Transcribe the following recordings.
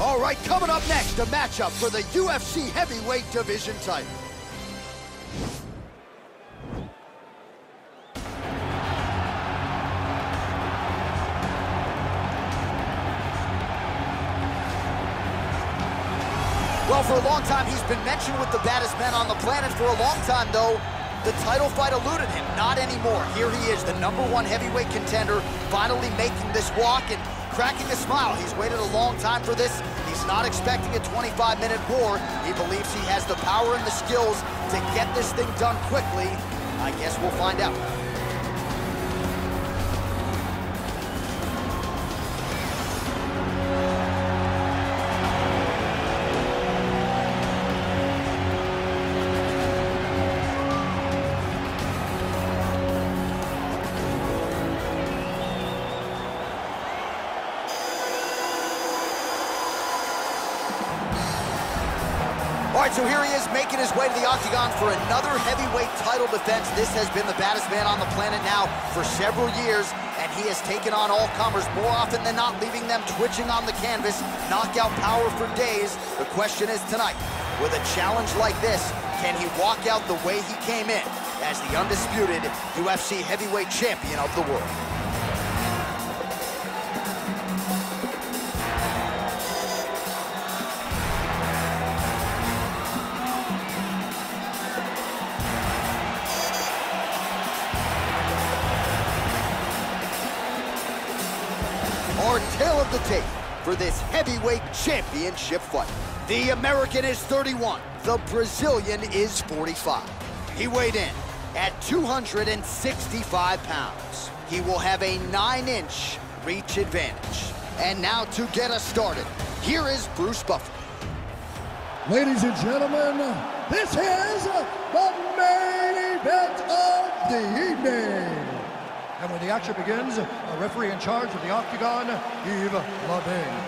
All right, coming up next, a matchup for the UFC Heavyweight Division title. Well, for a long time, he's been mentioned with the baddest men on the planet. For a long time, though, the title fight eluded him. Not anymore. Here he is, the number one heavyweight contender, finally making this walk and cracking a smile. He's waited a long time for this. He's not expecting a 25-minute war. He believes he has the power and the skills to get this thing done quickly. I guess we'll find out. Right, so here he is making his way to the octagon for another heavyweight title defense. This has been the baddest man on the planet now for several years, and he has taken on all comers more often than not, leaving them twitching on the canvas, knockout power for days. The question is tonight, with a challenge like this, can he walk out the way he came in as the undisputed UFC heavyweight champion of the world? For this heavyweight championship fight. The American is 31, the Brazilian is 45. He weighed in at 265 pounds. He will have a nine-inch reach advantage. And now to get us started, here is Bruce Buffer. Ladies and gentlemen, this is the main event of the evening. And when the action begins, the referee in charge of the Octagon, Yves Lavigne.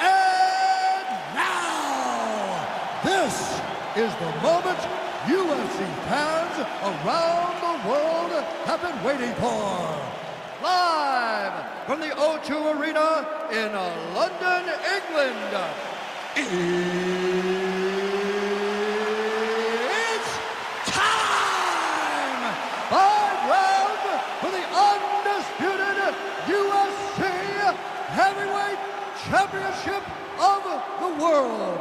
And now, this is the moment UFC fans around the world have been waiting for. Live from the O2 Arena in London, England time! Five rounds for the undisputed UFC Heavyweight Championship of the World.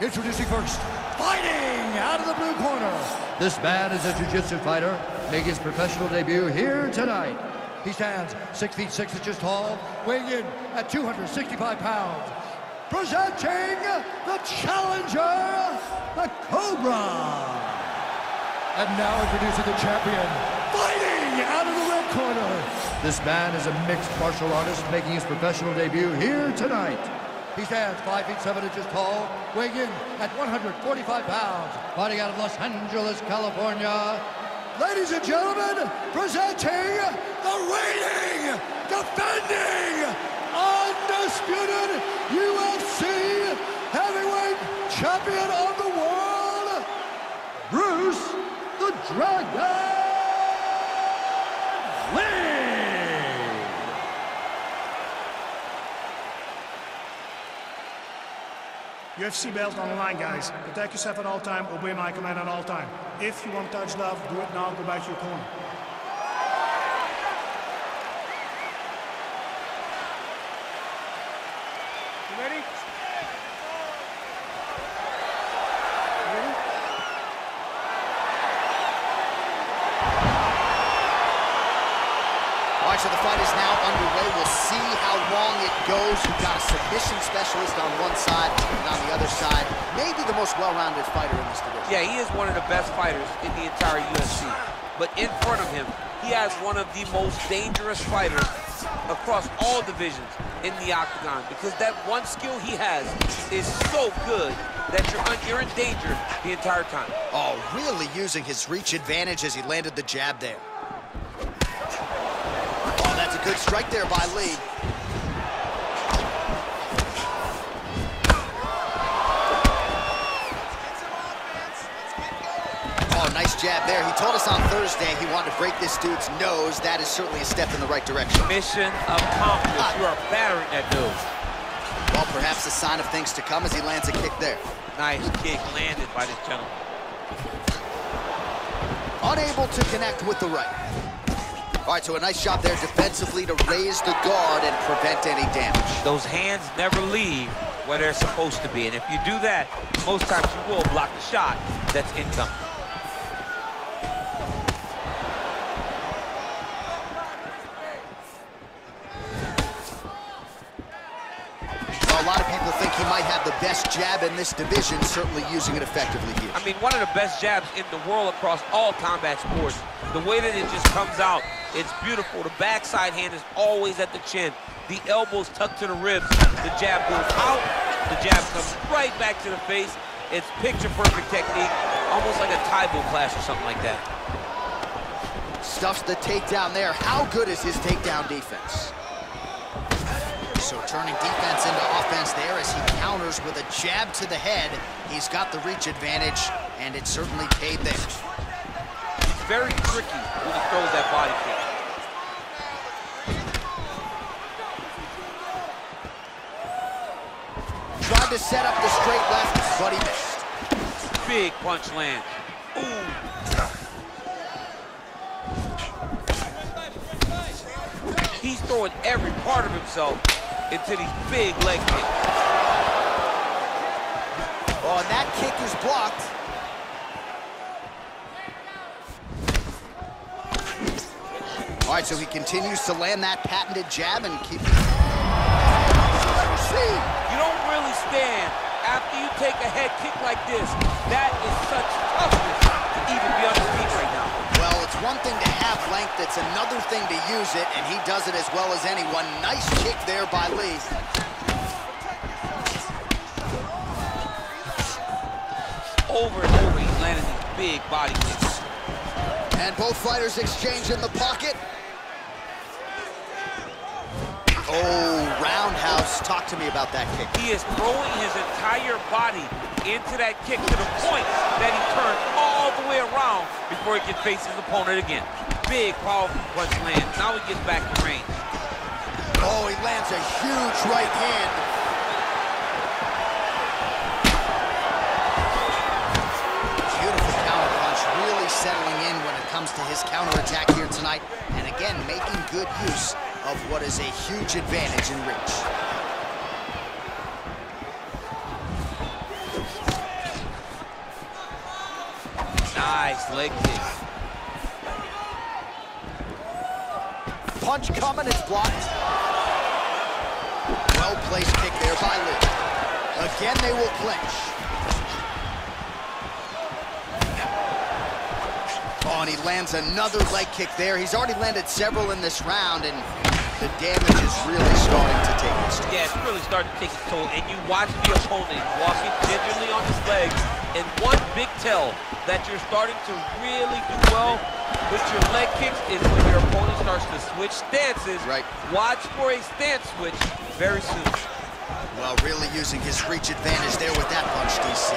Introducing first, fighting out of the blue corner. This man is a jiu-jitsu fighter, making his professional debut here tonight. He stands six feet six inches tall, weighing in at 265 pounds. Presenting the challenger, the Cobra. And now introducing the champion, fighting out of the red corner. This man is a mixed martial artist making his professional debut here tonight. He stands 5 feet 7 inches tall, weighing in at 145 pounds, fighting out of Los Angeles, California. Ladies and gentlemen, presenting the reigning, defending, undisputed UFC heavyweight champion of the world, Bruce the Dragon Lee. UFC belt on the line, guys. Protect yourself at all time. Obey my command at all time. If you want to touch love, do it now. Go back to your corner. You ready? So the fight is now underway. We'll see how long it goes. We've got a submission specialist on one side, and on the other side, maybe the most well-rounded fighter in this division. Yeah, he is one of the best fighters in the entire UFC. But in front of him, he has one of the most dangerous fighters across all divisions in the octagon because that one skill he has is so good that you're, you're in danger the entire time. Oh, really using his reach advantage as he landed the jab there. Oh, that's a good strike there by Lee. Nice jab there. He told us on Thursday he wanted to break this dude's nose. That is certainly a step in the right direction. Mission accomplished. You are battering that dude. Well perhaps a sign of things to come as he lands a kick there. Nice kick landed by this gentleman. Unable to connect with the right. All right, so a nice shot there defensively to raise the guard and prevent any damage. Those hands never leave where they're supposed to be. And if you do that, most times you will block the shot that's incoming. Well, a lot of people think he might have the best jab in this division, certainly using it effectively here. I mean, one of the best jabs in the world across all combat sports. The way that it just comes out, it's beautiful. The backside hand is always at the chin. The elbows tucked to the ribs. The jab goes out. The jab comes right back to the face. It's picture-perfect technique, almost like a Tae Bo clash or something like that. Stuffs the takedown there. How good is his takedown defense? So turning defense into offense there as he counters with a jab to the head. He's got the reach advantage, and it certainly paid there. Very tricky when he throws that body kick. Tried to set up the straight left, but he missed. Big punch land. Ooh. He's throwing every part of himself into these big leg kicks. Oh, and that kick is blocked. All right, so he continues to land that patented jab and keep... You don't really stand after you take a head kick like this. That is such toughness to even be on his feet right now. It's one thing to have length, it's another thing to use it, and he does it as well as anyone. Nice kick there by Lee. Over and over, he's landing these big body kicks. And both fighters exchange in the pocket. Oh, roundhouse. Talk to me about that kick. He is throwing his entire body into that kick to the point that he turned all the way around before he can face his opponent again. Big, powerful punch lands. Now he gets back to range. Oh, he lands a huge right hand. Beautiful counter punch, really settling in when it comes to his counterattack here tonight. And again, making good use of what is a huge advantage in reach. Nice leg kick. Punch coming, it's blocked. Well-placed kick there by Lee. Again, they will clinch. Oh, and he lands another leg kick there. He's already landed several in this round, and the damage is really starting to take its toll. Yeah, it's really starting to take its toll. And you watch the opponent walking gingerly on his legs. And one big tell that you're starting to really do well with your leg kicks is when your opponent starts to switch stances. Right. Watch for a stance switch very soon. Well, really using his reach advantage there with that punch, DC.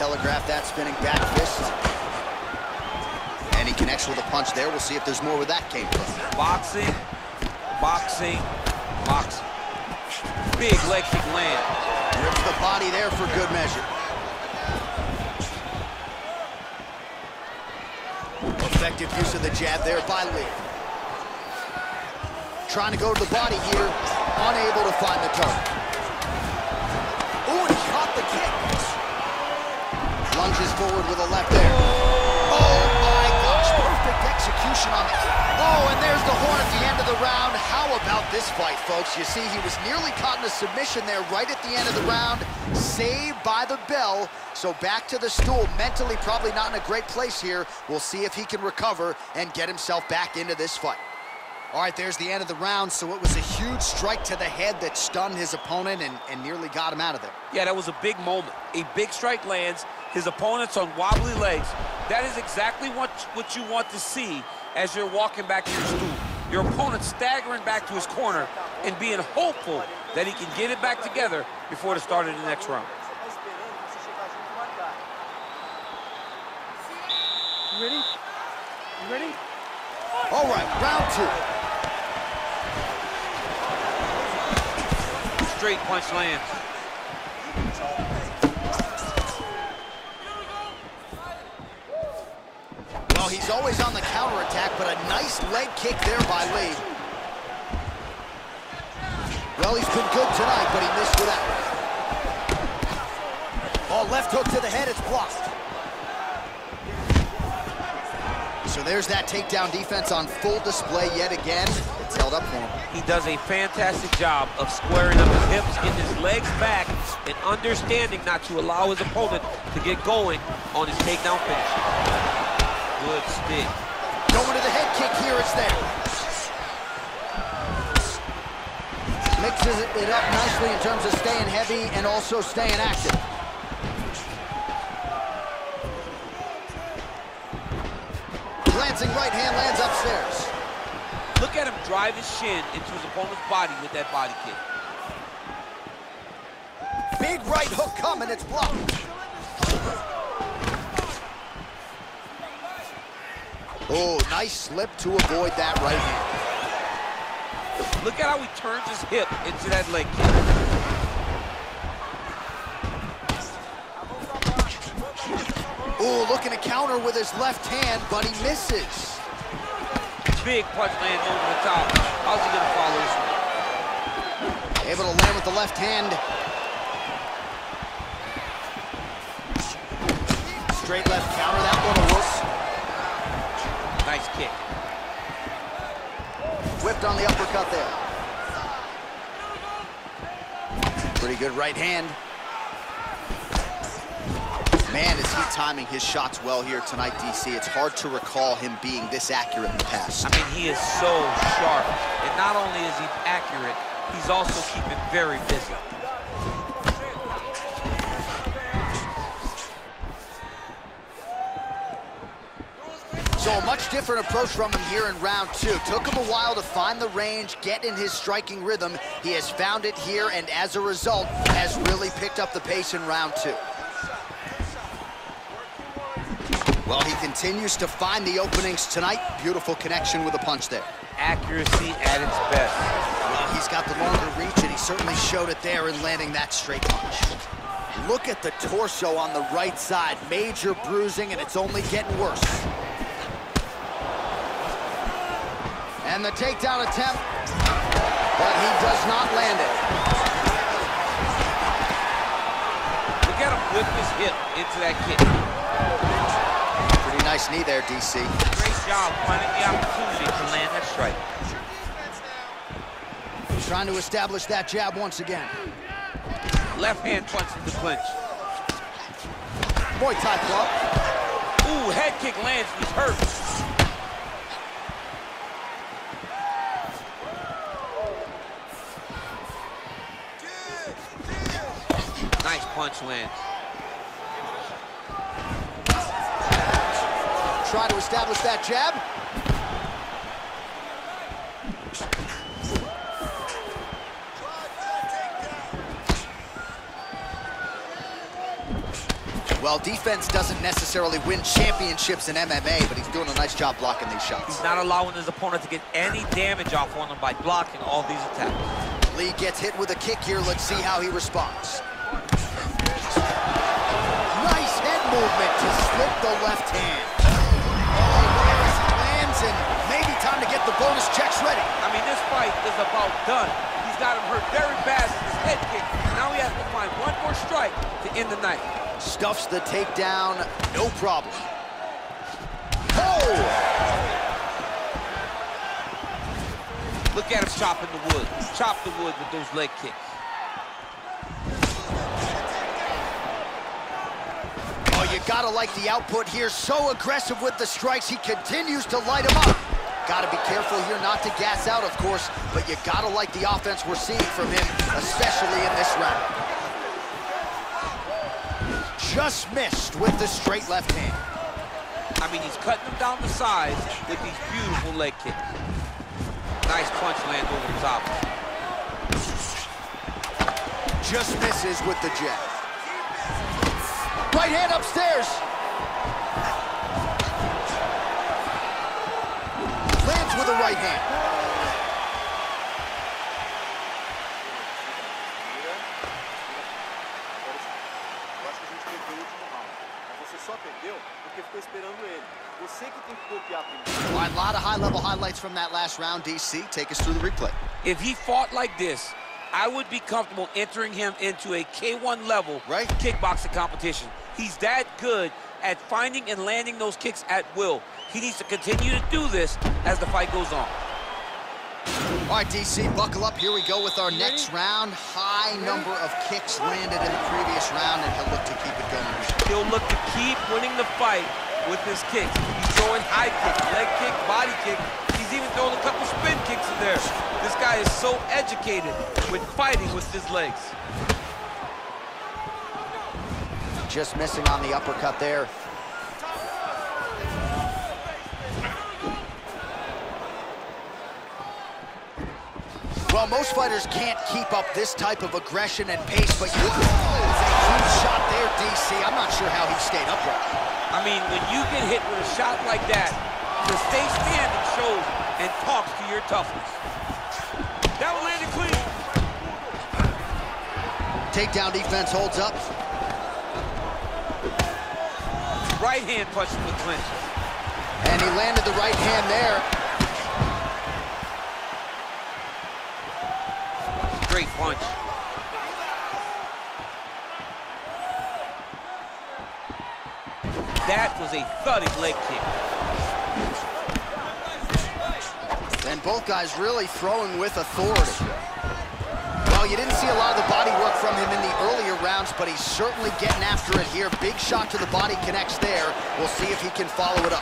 Telegraph that spinning back fist. And he connects with a punch there. We'll see if there's more where that came from. Boxing, boxing, boxing. Big leg kick land. Rips the body there for good measure. Effective use of the jab there by Lee. Trying to go to the body here, unable to find the target. Ooh, and he caught the kick. Lunges forward with a left there. Oh perfect execution on. Oh, and there's the horn at the end of the round. How about this fight, folks? You see, he was nearly caught in a submission there right at the end of the round. Saved by the bell. So back to the stool. Mentally probably not in a great place here. We'll see if he can recover and get himself back into this fight. All right, there's the end of the round. So it was a huge strike to the head that stunned his opponent and, and nearly got him out of there. Yeah, that was a big moment. A big strike lands. His opponent's on wobbly legs. That is exactly what, what you want to see as you're walking back to your stool. Your opponent staggering back to his corner and being hopeful that he can get it back together before the start of the next round. You ready? You ready? All right, round two. straight punch lands. He's always on the counterattack, but a nice leg kick there by Lee. Well, he's been good tonight, but he missed with that. Oh, left hook to the head, it's blocked. So there's that takedown defense on full display yet again. It's held up for him. He does a fantastic job of squaring up his hips, getting his legs back, and understanding not to allow his opponent to get going on his takedown finish. Good stick. Going to the head kick here, it's there. Mixes it up nicely in terms of staying heavy and also staying active. Glancing right hand lands upstairs. Look at him drive his shin into his opponent's body with that body kick. Big right hook coming, it's blocked. Oh, nice slip to avoid that right hand. Look at how he turns his hip into that leg kick. Oh, looking to counter with his left hand, but he misses. Big punch lands over the top. How's he gonna follow this one? Able to land with the left hand. Straight left counter, that one will work. Nice kick. Whipped on the uppercut there. Pretty good right hand. Man, is he timing his shots well here tonight, DC. It's hard to recall him being this accurate in the past. I mean, he is so sharp. And not only is he accurate, he's also keeping very busy. Much different approach from him here in round two. Took him a while to find the range, get in his striking rhythm. He has found it here, and as a result, has really picked up the pace in round two. Well, he continues to find the openings tonight. Beautiful connection with a punch there. Accuracy at its best. Well, he's got the longer reach, and he certainly showed it there in landing that straight punch. Look at the torso on the right side. Major bruising, and it's only getting worse. And the takedown attempt, but he does not land it. Look at him whip his hip into that kick. Pretty nice knee there, DC. Great job finding the opportunity to land that strike. Trying to establish that jab once again. Left hand punch in the clinch. Muay Thai club. Ooh, head kick lands, he's hurt. Lands. Try to establish that jab. Well, defense doesn't necessarily win championships in MMA, but he's doing a nice job blocking these shots. He's not allowing his opponent to get any damage off on him by blocking all these attacks. Lee gets hit with a kick here. Let's see how he responds. Nice head movement to slip the left hand. Oh, lands, lands, and maybe time to get the bonus checks ready. I mean, this fight is about done. He's got him hurt very bad with his head kick. Now he has to find one more strike to end the night. Stuffs the takedown, no problem. Oh! Look at him chopping the wood. Chop the wood with those leg kicks. Gotta like the output here. So aggressive with the strikes. He continues to light him up. Gotta be careful here not to gas out, of course, but you gotta like the offense we're seeing from him, especially in this round. Just missed with the straight left hand. I mean, he's cutting them down the sides with these beautiful leg kicks. Nice punch lands over the top. Just misses with the jab. Right hand upstairs. Lands with a right hand. Well, a lot of high-level highlights from that last round, DC. Take us through the replay. If he fought like this, I would be comfortable entering him into a K-1 level right. kickboxing competition. He's that good at finding and landing those kicks at will. He needs to continue to do this as the fight goes on. All right, DC, buckle up. Here we go with our next round. High number of kicks landed in the previous round, and he'll look to keep it going. He'll look to keep winning the fight with his kicks. He's throwing high kick, leg kick, body kick. He's even throwing a couple spin kicks in there. This guy is so educated with fighting with his legs. Just missing on the uppercut there. Well, most fighters can't keep up this type of aggression and pace, but you... A huge shot there, DC. I'm not sure how he stayed upright. I mean, when you get hit with a shot like that, to stay standing shows and talks to your toughness. That one landed clean. Takedown defense holds up. Right hand punch from the clinch. And he landed the right hand there. Great punch. That was a thudding leg kick. And both guys really throwing with authority. Well, you didn't see a lot of the body work from him in the earlier rounds, but he's certainly getting after it here. Big shot to the body connects there. We'll see if he can follow it up.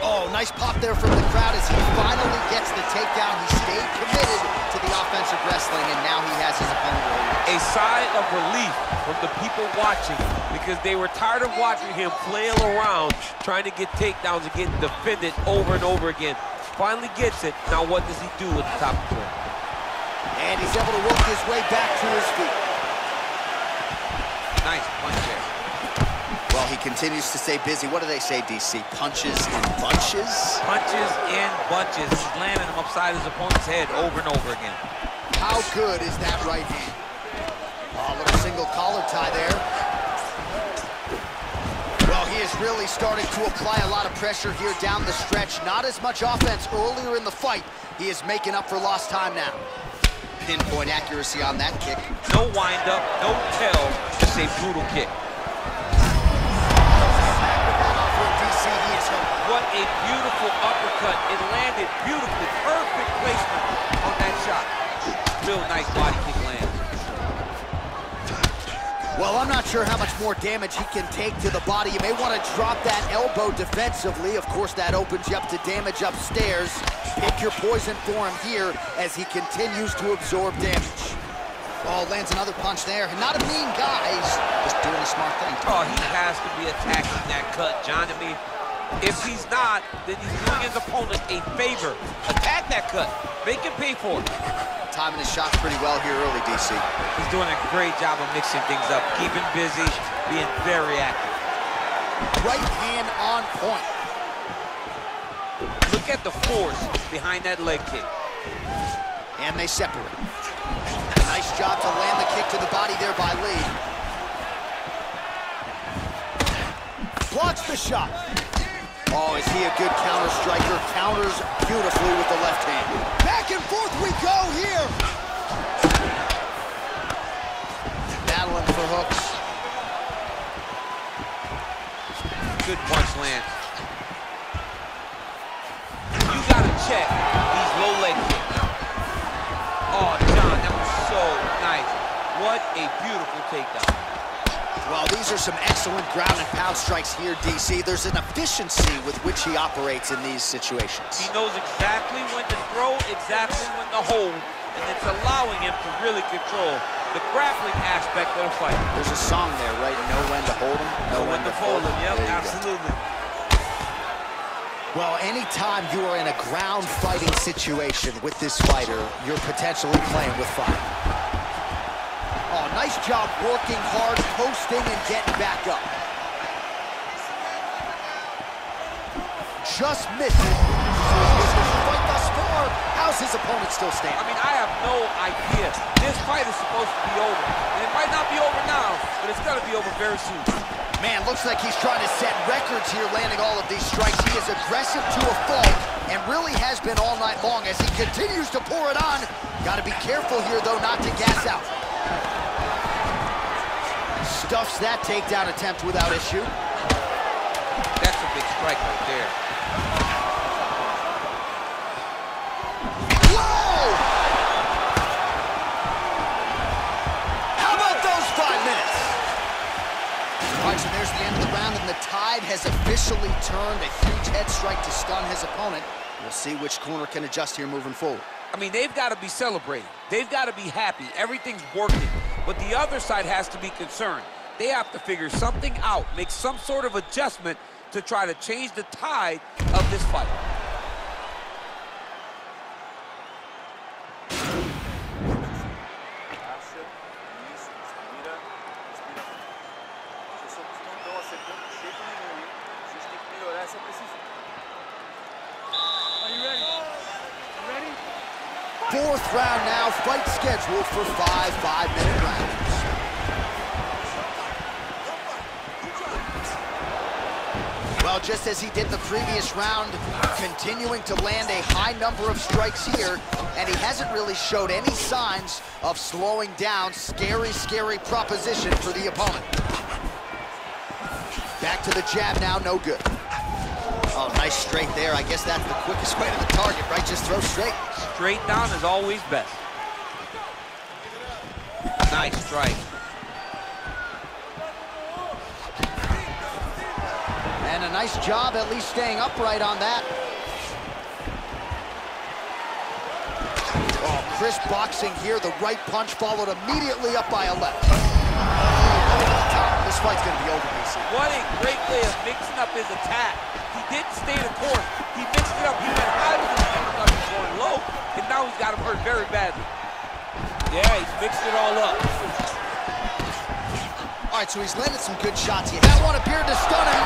Oh, nice pop there from the crowd as he finally gets the takedown. He stayed committed to the offensive wrestling, and now he has his opponent. A sigh of relief from the people watching because they were tired of watching him flail around trying to get takedowns and getting defended over and over again. Finally gets it. Now what does he do with the top control? And he's able to work his way back to his feet. Nice punch there. Well, he continues to stay busy. What do they say, DC? Punches in bunches? Punches in bunches. He's landing them upside his opponent's head over and over again. How good is that right hand? Oh, a little single collar tie there. Well, he is really starting to apply a lot of pressure here down the stretch. Not as much offense earlier in the fight. He is making up for lost time now. Pinpoint accuracy on that kick. No windup, no tell, just a brutal kick. DC, he is hurt. What a beautiful uppercut. It landed beautifully. Perfect placement on that shot. Real nice body kick land. Well, I'm not sure how much more damage he can take to the body. You may want to drop that elbow defensively. Of course, that opens you up to damage upstairs. Pick your poison for him here as he continues to absorb damage. Oh, lands another punch there. Not a mean guy. He's just doing a smart thing. Oh, he has to be attacking that cut, John. I mean, if he's not, then he's doing his opponent a favor. Attack that cut. Make him pay for it. Timing his shots pretty well here early, DC. He's doing a great job of mixing things up, keeping busy, being very active. Right hand on point. Look at the force behind that leg kick. And they separate. Nice job to land the kick to the body there by Lee. Blocks the shot. Oh, is he a good counter striker? Counters beautifully with the left hand. Back and forth we go here. Battling for hooks. Good punch land. Check these low leg kicks. Oh, John, that was so nice. What a beautiful takedown. Well, these are some excellent ground and pound strikes here, DC. There's an efficiency with which he operates in these situations. He knows exactly when to throw, exactly when to hold, and it's allowing him to really control the grappling aspect of the fight. There's a song there, right? Know when to hold him, know when to fold him, yep, absolutely. go. Well, anytime you are in a ground fighting situation with this fighter, you're potentially playing with fire. Oh, nice job working hard, posting, and getting back up. Just missed. How's his opponent still standing? I mean, I have no idea. This fight is supposed to be over. And it might not be over now, but it's gonna be over very soon. Man, looks like he's trying to set records here, landing all of these strikes. He is aggressive to a fault and really has been all night long as he continues to pour it on. Got to be careful here, though, not to gas out. Stuffs that takedown attempt without issue. That's a big strike right there. The tide has officially turned. A huge head strike to stun his opponent. We'll see which corner can adjust here moving forward. I mean, they've got to be celebrating. They've got to be happy. Everything's working. But the other side has to be concerned. They have to figure something out, make some sort of adjustment to try to change the tide of this fight. Round now, fight scheduled for five five-minute rounds. Well, just as he did the previous round, continuing to land a high number of strikes here, and he hasn't really showed any signs of slowing down. Scary, scary proposition for the opponent. Back to the jab now, no good. Oh, nice straight there. I guess that's the quickest way to the target, right? Just throw straight. Straight down is always best. Nice strike. And a nice job at least staying upright on that. Oh, crisp boxing here. The right punch followed immediately up by a left. This fight's gonna be over, DC. What a great way of mixing up his attack. He didn't stay the course. He mixed it up. He went high with his introduction going low, and now he's got him hurt very badly. Yeah, he's mixed it all up. All right, so he's landed some good shots here. That one appeared to stun him.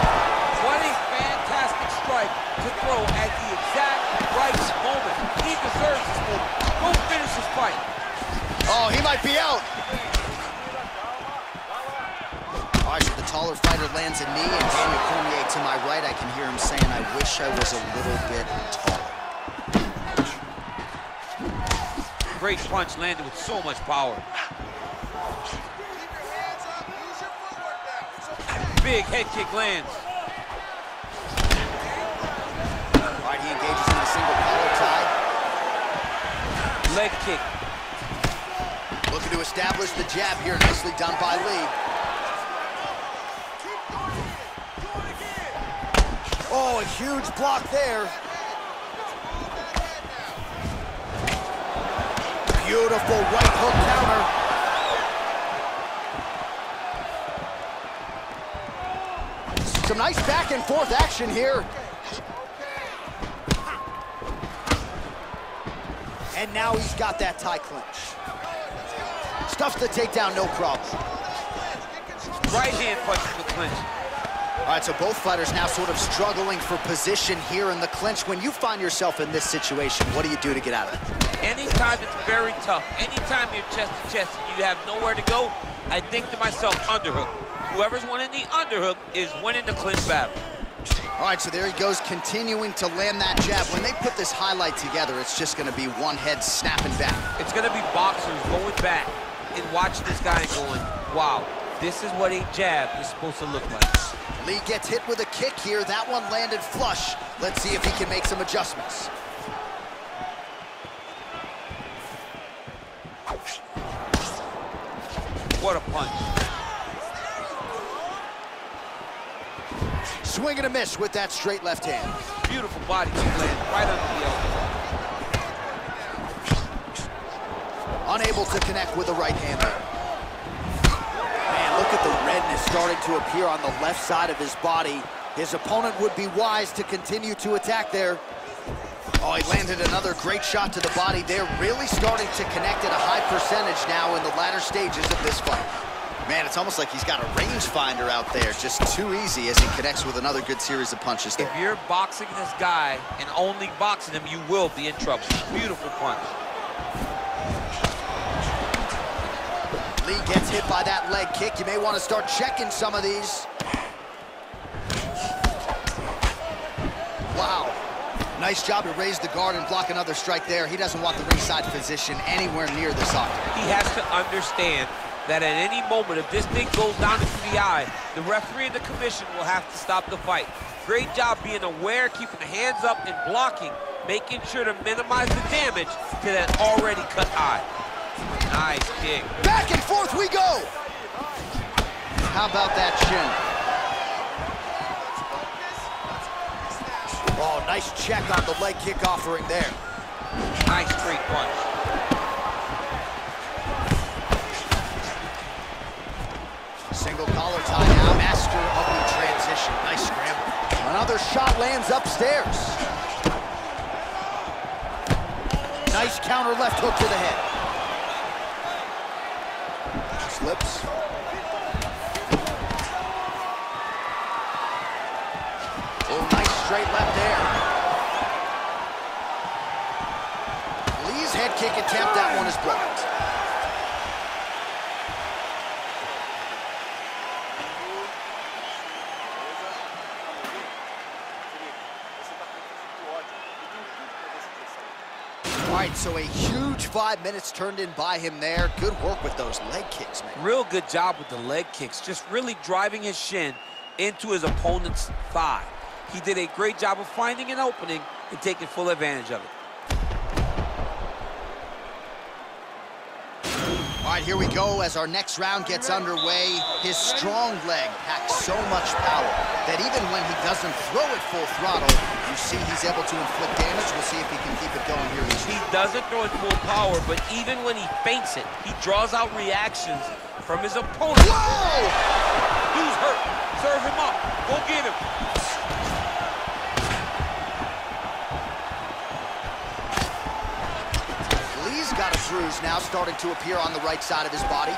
What a fantastic strike to throw at the exact right moment. He deserves this moment. Go finish this fight. Oh, he might be out. All right, so the taller fighter lands a knee, and Daniel Cormier to my right, I can hear him saying, I wish I was a little bit taller. Great punch landed with so much power. Big head kick lands. All right, he engages in a single collar tie. Leg kick. Looking to establish the jab here, nicely done by Lee. Oh, a huge block there. Beautiful right hook counter. Some nice back and forth action here. And now he's got that Thai clinch. Stuffs the takedown, no problem. Right hand punches the clinch. All right, so both fighters now sort of struggling for position here in the clinch. When you find yourself in this situation, what do you do to get out of it? Anytime it's very tough, anytime you're chest to chest and you have nowhere to go, I think to myself, underhook. Whoever's winning the underhook is winning the clinch battle. All right, so there he goes, continuing to land that jab. When they put this highlight together, it's just going to be one head snapping back. It's going to be boxers going back and watching this guy going, wow, this is what a jab is supposed to look like. Lee gets hit with a kick here. That one landed flush. Let's see if he can make some adjustments. What a punch. Swing and a miss with that straight left hand. Beautiful body kick land right under the elbow. Unable to connect with the right hand. Man, look at the redness starting to appear on the left side of his body. His opponent would be wise to continue to attack there. Oh, he landed another great shot to the body. They're really starting to connect at a high percentage now in the latter stages of this fight. Man, it's almost like he's got a rangefinder out there. Just too easy as he connects with another good series of punches there. If you're boxing this guy and only boxing him, you will be in trouble. Beautiful punch. Lee gets hit by that leg kick. You may want to start checking some of these. Nice job to raise the guard and block another strike there. He doesn't want the ringside position anywhere near this octagon. He has to understand that at any moment, if this thing goes down into the eye, the referee and the commission will have to stop the fight. Great job being aware, keeping the hands up and blocking, making sure to minimize the damage to that already cut eye. Nice kick. Back and forth we go. How about that shin? Nice check on the leg kick offering there. Nice straight punch. Single collar tie now, master of the transition. Nice scramble. Another shot lands upstairs. Nice counter left hook to the head. Slips. Oh, nice straight left there. Lee's head kick attempt, that one is blocked. Você tá com muito ódio. E tem um chute pra decidir essa luta. All right, so a huge five minutes turned in by him there. Good work with those leg kicks, man. Real good job with the leg kicks, just really driving his shin into his opponent's thigh. He did a great job of finding an opening and taking full advantage of it. All right, here we go as our next round gets underway. His strong leg packs so much power that even when he doesn't throw it full throttle, you see he's able to inflict damage. We'll see if he can keep it going here. He doesn't throw it full power, but even when he feints it, he draws out reactions from his opponent. Whoa! Dude's hurt. Serve him up. Go get him. Lee's got a bruise now starting to appear on the right side of his body.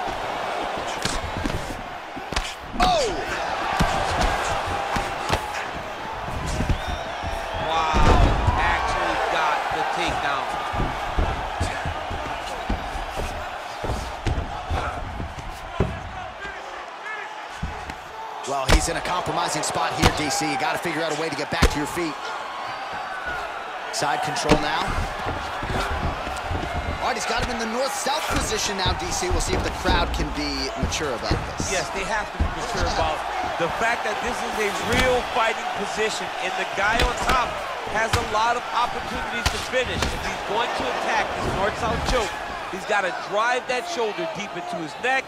He's in a compromising spot here, DC. You got to figure out a way to get back to your feet. Side control now. All right, he's got him in the north-south position now, DC. We'll see if the crowd can be mature about this. Yes, they have to be mature about the fact that this is a real fighting position, and the guy on top has a lot of opportunities to finish. If he's going to attack this north-south choke, he's got to drive that shoulder deep into his neck,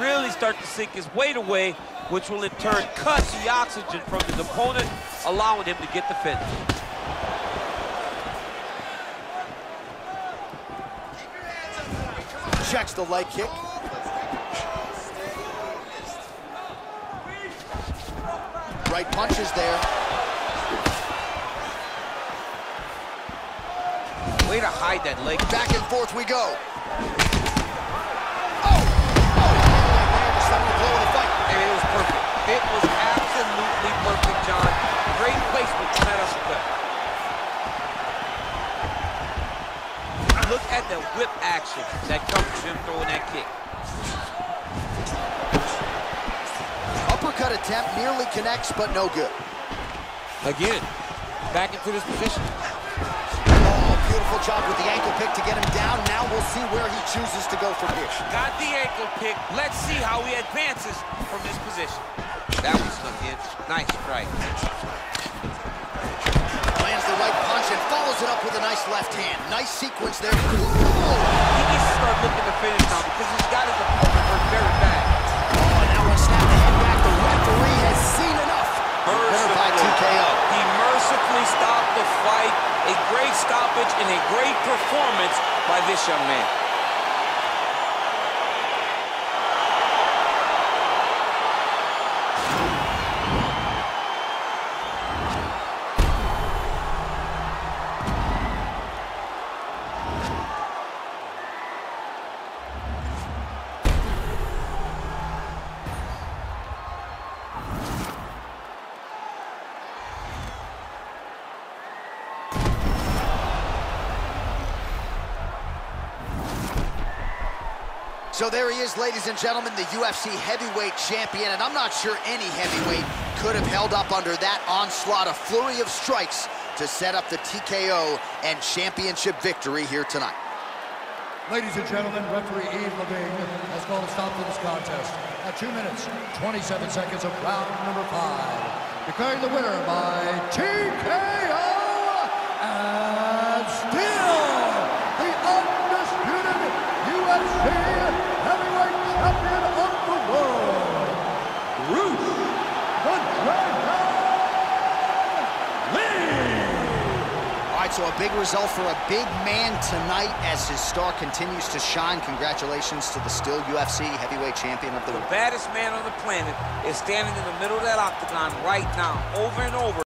really start to sink his weight away, which will in turn cut the oxygen from his opponent, allowing him to get the finish. Checks the leg kick. Right punches there. Way to hide that leg. Back and forth we go. At the whip action that comes from him throwing that kick. Uppercut attempt nearly connects, but no good. Again, back into this position. Oh, beautiful job with the ankle pick to get him down. Now we'll see where he chooses to go from here. Got the ankle pick. Let's see how he advances from this position. That was snuck in. Nice strike. Lands the right punch and follows it up with a nice left hand. Nice sequence there. He needs to start looking to finish now because he's got his opponent hurt very bad. Oh, and now we'll snap the head back. The referee has seen enough. Winner by TKO. He mercifully stopped the fight. A great stoppage and a great performance by this young man. So there he is, ladies and gentlemen, the UFC heavyweight champion, and I'm not sure any heavyweight could have held up under that onslaught, a flurry of strikes to set up the TKO and championship victory here tonight. Ladies and gentlemen, referee Yves Lavigne has called a stop to this contest at 2 minutes, 27 seconds of round number 5. Declaring the winner by TKO so a big result for a big man tonight as his star continues to shine. Congratulations to the still UFC heavyweight champion of the The world. baddest man on the planet is standing in the middle of that octagon right now, over and over.